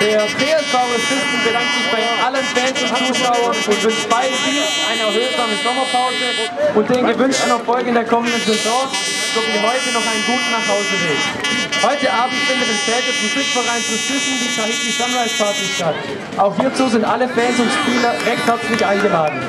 Der PSV Assisten bedankt sich bei allen Fans und Zuschauern und wünscht beiden Teams eine erholsame Sommerpause und den gewünschten Erfolg in der kommenden Saison sowie heute noch einen guten Nachhauseweg. Heute Abend findet im Feld des Musikvereins Precision die Tahiti Sunrise Party statt. Auch hierzu sind alle Fans und Spieler recht herzlich eingeladen.